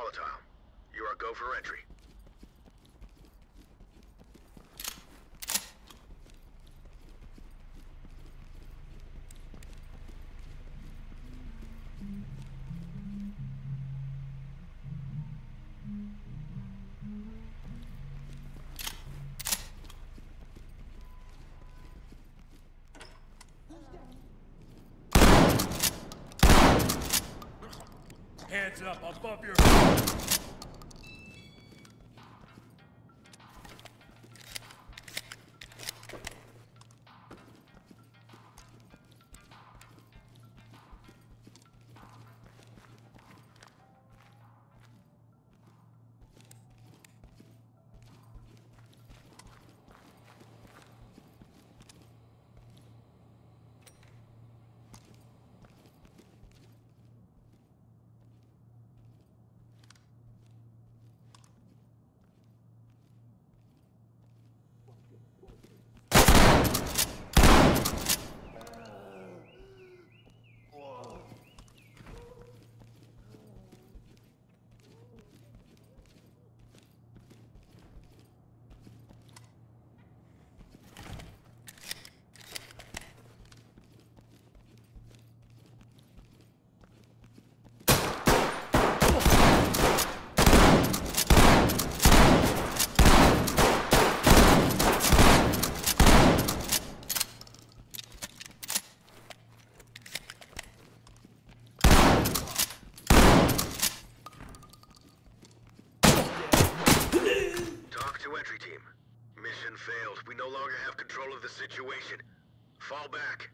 volatile. You are go for entry. Hands up above your head. team. Mission failed. We no longer have control of the situation. Fall back.